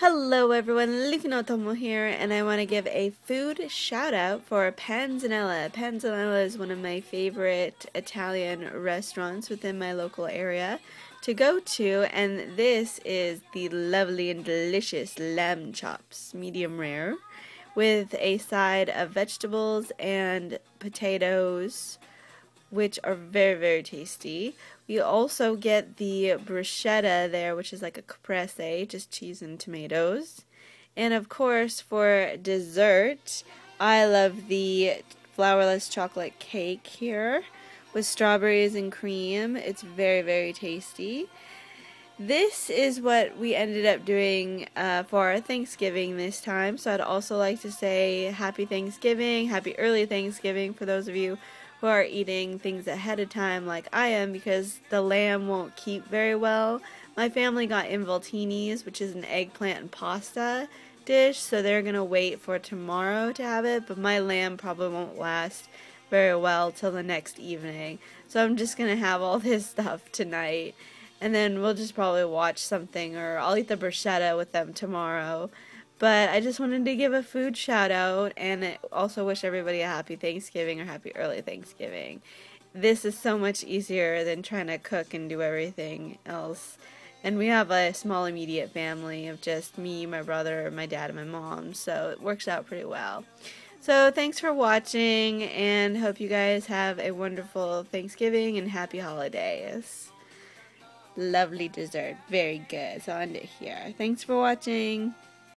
Hello everyone, Luffy no Tomo here, and I want to give a food shout out for Panzanella. Panzanella is one of my favorite Italian restaurants within my local area to go to, and this is the lovely and delicious lamb chops, medium rare, with a side of vegetables and potatoes, which are very, very tasty. We also get the bruschetta there, which is like a caprese, just cheese and tomatoes. And of course, for dessert, I love the flourless chocolate cake here with strawberries and cream. It's very, very tasty. This is what we ended up doing uh, for our Thanksgiving this time. So I'd also like to say happy Thanksgiving, happy early Thanksgiving for those of you who are eating things ahead of time like I am because the lamb won't keep very well. My family got involtinis, which is an eggplant and pasta dish, so they're going to wait for tomorrow to have it, but my lamb probably won't last very well till the next evening. So I'm just going to have all this stuff tonight. And then we'll just probably watch something, or I'll eat the bruschetta with them tomorrow. But I just wanted to give a food shout out and also wish everybody a happy Thanksgiving or happy early Thanksgiving. This is so much easier than trying to cook and do everything else. And we have a small immediate family of just me, my brother, my dad, and my mom, so it works out pretty well. So thanks for watching and hope you guys have a wonderful Thanksgiving and happy holidays. Lovely dessert, very good. So I'll end it here. Thanks for watching.